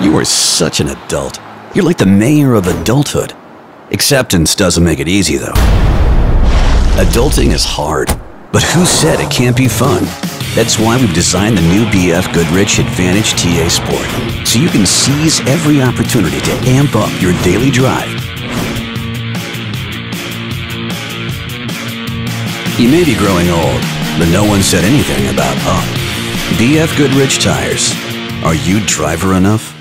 You are such an adult. You're like the mayor of adulthood. Acceptance doesn't make it easy, though. Adulting is hard, but who said it can't be fun? That's why we've designed the new BF Goodrich Advantage TA Sport, so you can seize every opportunity to amp up your daily drive. You may be growing old, but no one said anything about up. BF Goodrich Tires. Are you driver enough?